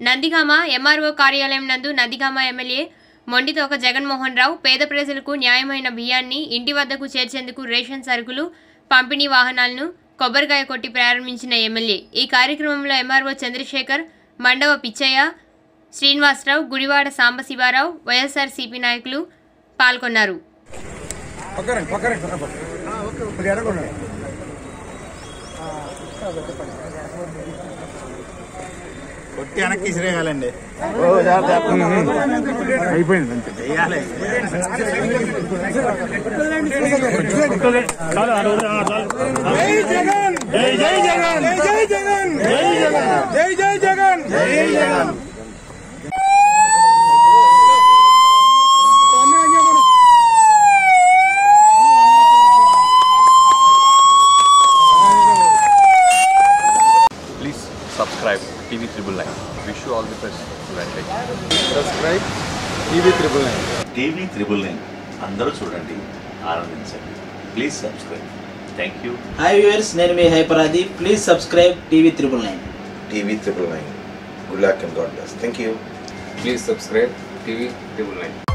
Nandigama MRO కార్యాలయం నందు Nandigama MLA Mondithoka Jaganmohan Rao పేద ప్రజలకు న్యాయమైన బియ్యాన్ని ఇంటి వద్దకు చేర్చేందుకు రేషన్ సరుకులు పంపిణీ వాహనాలను కొబ్బరికాయ కొట్టి ప్రారంభించిన ఎమ్మెల్యే ఈ కార్యక్రమంలో ఎంఆర్ఓ చంద్రశేఖర్ మండవ పిచ్చయ్య శ్రీనివాసరావు గుడివాడ సాంబశివారావు వైఎస్ఆర్సీపీ నాయకులు పాల్గొన్నారు. కొట్టి వెనక్కి ఇసిరేయాలండి. అయిపోయింది అంతే. వేయాలి జై జగన్! జై జై జగన్! జై జగన్ జై జగన్ జై జై జగన్ జై Jagan Please subscribe TV Triple Nine. Wish you all the best. Right. Subscribe TV triple nine TV triple nine అందరూ చూడండి ఆనందించండి please subscribe thank you hi viewers నేను మీ Hyper Aadi please subscribe TV triple nine TV triple nine. Good luck and God bless. Thank you. Please subscribe TV Triple Nine.